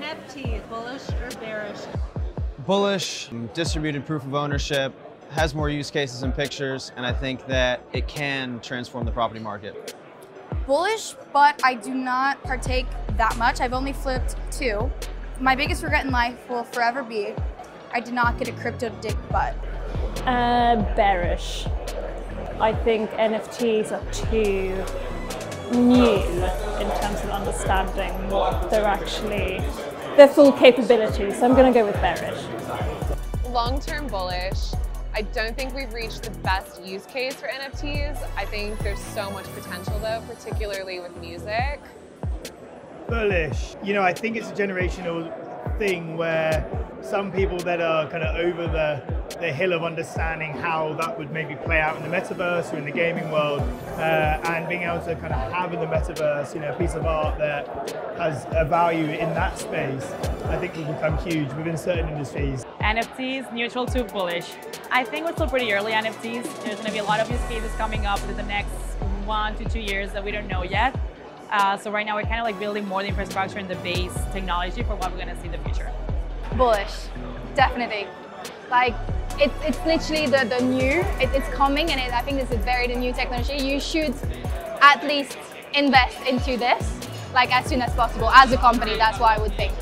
NFT, bullish or bearish? Bullish, distributed proof of ownership, has more use cases and pictures, and I think that it can transform the property market. Bullish, but I do not partake that much. I've only flipped two. My biggest regret in life will forever be I did not get a crypto dick butt. Uh, bearish. I think NFTs are too new in terms of understanding what they're actually, their full capability. So I'm going to go with bearish. Long-term bullish. I don't think we've reached the best use case for NFTs. I think there's so much potential though, particularly with music. Bullish. You know, I think it's a generational thing where some people that are kind of over the, the hill of understanding how that would maybe play out in the metaverse or in the gaming world uh, and being able to kind of have in the metaverse, you know, a piece of art that has a value in that space, I think will become huge within certain industries. NFTs, neutral to bullish. I think we're still pretty early NFTs. There's going to be a lot of use cases coming up in the next one to two years that we don't know yet. Uh, so right now we're kind of like building more the infrastructure and the base technology for what we're going to see in the future. Bullish, definitely. Like it's, it's literally the, the new, it, it's coming and it, I think this is very the new technology. You should at least invest into this like as soon as possible as a company, that's what I would think.